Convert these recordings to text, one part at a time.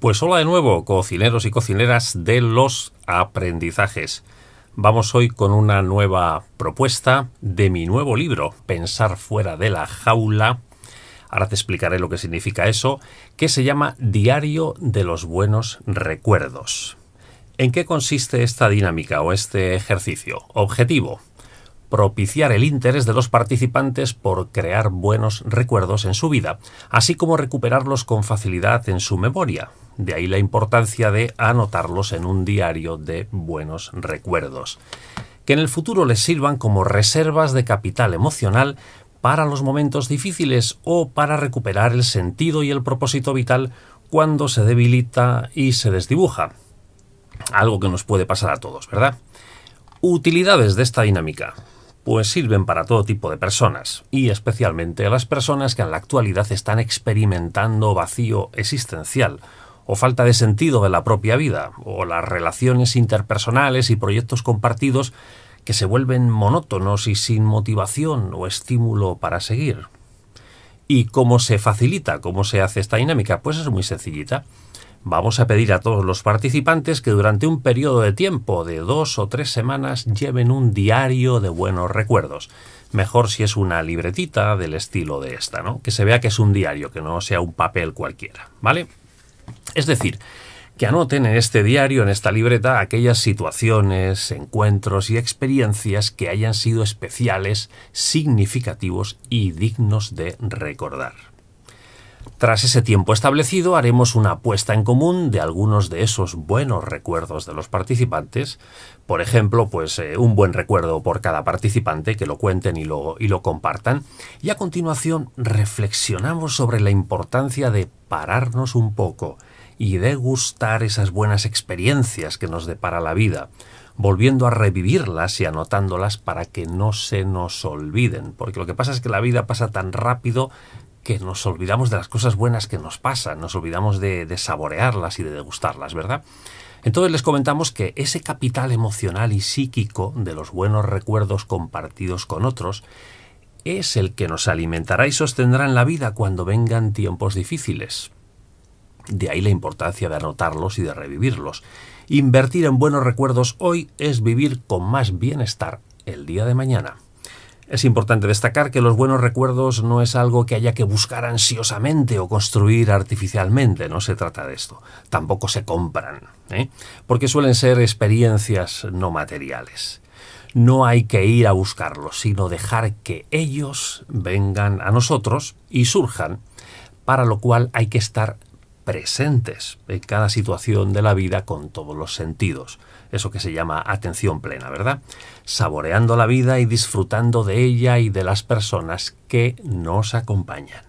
Pues hola de nuevo, cocineros y cocineras de los aprendizajes. Vamos hoy con una nueva propuesta de mi nuevo libro, Pensar fuera de la jaula. Ahora te explicaré lo que significa eso, que se llama Diario de los Buenos Recuerdos. ¿En qué consiste esta dinámica o este ejercicio? Objetivo propiciar el interés de los participantes por crear buenos recuerdos en su vida, así como recuperarlos con facilidad en su memoria. De ahí la importancia de anotarlos en un diario de buenos recuerdos, que en el futuro les sirvan como reservas de capital emocional para los momentos difíciles o para recuperar el sentido y el propósito vital cuando se debilita y se desdibuja. Algo que nos puede pasar a todos, ¿verdad? Utilidades de esta dinámica pues sirven para todo tipo de personas, y especialmente a las personas que en la actualidad están experimentando vacío existencial, o falta de sentido de la propia vida, o las relaciones interpersonales y proyectos compartidos que se vuelven monótonos y sin motivación o estímulo para seguir. ¿Y cómo se facilita, cómo se hace esta dinámica? Pues es muy sencillita. Vamos a pedir a todos los participantes que durante un periodo de tiempo de dos o tres semanas lleven un diario de buenos recuerdos. Mejor si es una libretita del estilo de esta, ¿no? Que se vea que es un diario, que no sea un papel cualquiera, ¿vale? Es decir, que anoten en este diario, en esta libreta, aquellas situaciones, encuentros y experiencias que hayan sido especiales, significativos y dignos de recordar. Tras ese tiempo establecido, haremos una apuesta en común de algunos de esos buenos recuerdos de los participantes. Por ejemplo, pues eh, un buen recuerdo por cada participante, que lo cuenten y lo, y lo compartan. Y a continuación reflexionamos sobre la importancia de pararnos un poco y degustar esas buenas experiencias que nos depara la vida volviendo a revivirlas y anotándolas para que no se nos olviden, porque lo que pasa es que la vida pasa tan rápido que nos olvidamos de las cosas buenas que nos pasan, nos olvidamos de, saborearlas y de degustarlas, ¿verdad? Entonces les comentamos que ese capital emocional y psíquico de los buenos recuerdos compartidos con otros es el que nos alimentará y sostendrá en la vida cuando vengan tiempos difíciles. De ahí la importancia de anotarlos y de revivirlos. Invertir en buenos recuerdos hoy es vivir con más bienestar el día de mañana. Es importante destacar que los buenos recuerdos no es algo que haya que buscar ansiosamente o construir artificialmente, no se trata de esto. Tampoco se compran, ¿eh? porque suelen ser experiencias no materiales. No hay que ir a buscarlos, sino dejar que ellos vengan a nosotros y surjan, para lo cual hay que estar presentes en cada situación de la vida con todos los sentidos eso que se llama atención plena, ¿verdad? Saboreando la vida y disfrutando de ella y de las personas que nos acompañan.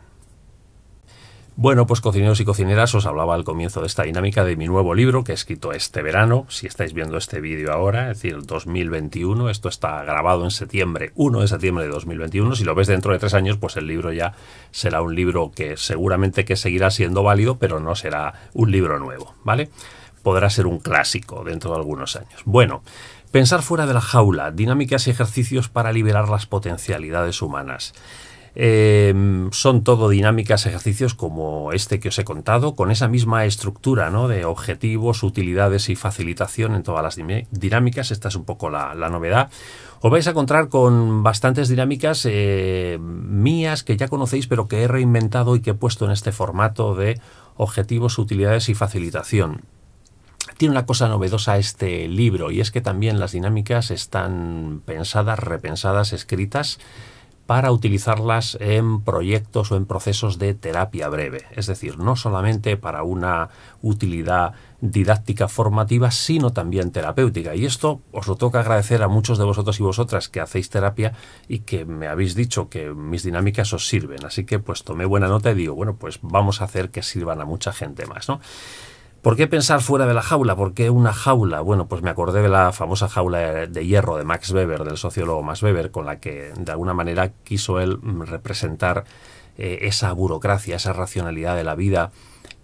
Bueno, pues cocineros y cocineras, os hablaba al comienzo de esta dinámica de mi nuevo libro que he escrito este verano, si estáis viendo este vídeo ahora, es decir, el 2021, esto está grabado en septiembre, 1 de septiembre de 2021, si lo ves dentro de tres años, pues el libro ya será un libro que seguramente que seguirá siendo válido, pero no será un libro nuevo, ¿vale? podrá ser un clásico dentro de algunos años. Bueno, pensar fuera de la jaula, dinámicas y ejercicios para liberar las potencialidades humanas. Eh, son todo dinámicas, ejercicios como este que os he contado, con esa misma estructura ¿no? de objetivos, utilidades y facilitación en todas las dinámicas. Esta es un poco la, novedad. Os vais a encontrar con bastantes dinámicas eh, mías que ya conocéis, pero que he reinventado y que he puesto en este formato de objetivos, utilidades y facilitación tiene una cosa novedosa este libro y es que también las dinámicas están pensadas, repensadas, escritas para utilizarlas en proyectos o en procesos de terapia breve. Es decir, no solamente para una utilidad didáctica formativa, sino también terapéutica. Y esto os lo toca agradecer a muchos de vosotros y vosotras que hacéis terapia y que me habéis dicho que mis dinámicas os sirven. Así que pues tomé buena nota y digo, bueno, pues vamos a hacer que sirvan a mucha gente más, ¿no? ¿Por qué pensar fuera de la jaula? ¿Por qué una jaula? Bueno, pues me acordé de la famosa jaula de hierro de Max Weber, del sociólogo Max Weber, con la que de alguna manera quiso él mm, representar eh, esa burocracia, esa racionalidad de la vida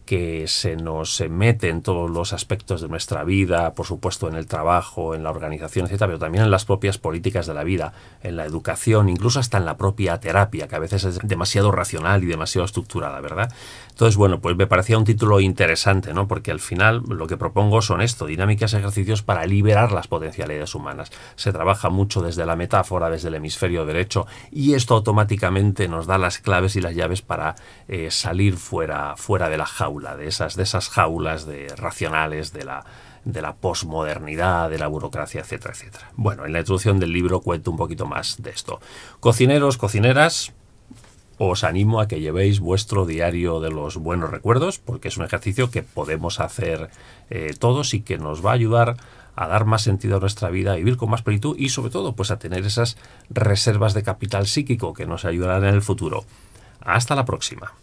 que se nos mete en todos los aspectos de nuestra vida, por supuesto en el trabajo, en la organización, etc., pero también en las propias políticas de la vida, en la educación, incluso hasta en la propia terapia, que a veces es demasiado racional y demasiado estructurada, ¿verdad? Entonces, bueno, pues me parecía un título interesante, ¿no? Porque al final lo que propongo son esto, dinámicas ejercicios para liberar las potencialidades humanas. Se trabaja mucho desde la metáfora, desde el hemisferio derecho, y esto automáticamente nos da las claves y las llaves para eh, salir fuera, fuera de la de esas, de esas jaulas de racionales de la de la posmodernidad, de la burocracia, etcétera, etcétera. Bueno, en la introducción del libro cuento un poquito más de esto. Cocineros, cocineras, os animo a que llevéis vuestro diario de los buenos recuerdos, porque es un ejercicio que podemos hacer eh, todos y que nos va a ayudar a dar más sentido a nuestra vida, a vivir con más plenitud y sobre todo pues a tener esas reservas de capital psíquico que nos ayudarán en el futuro. Hasta la próxima.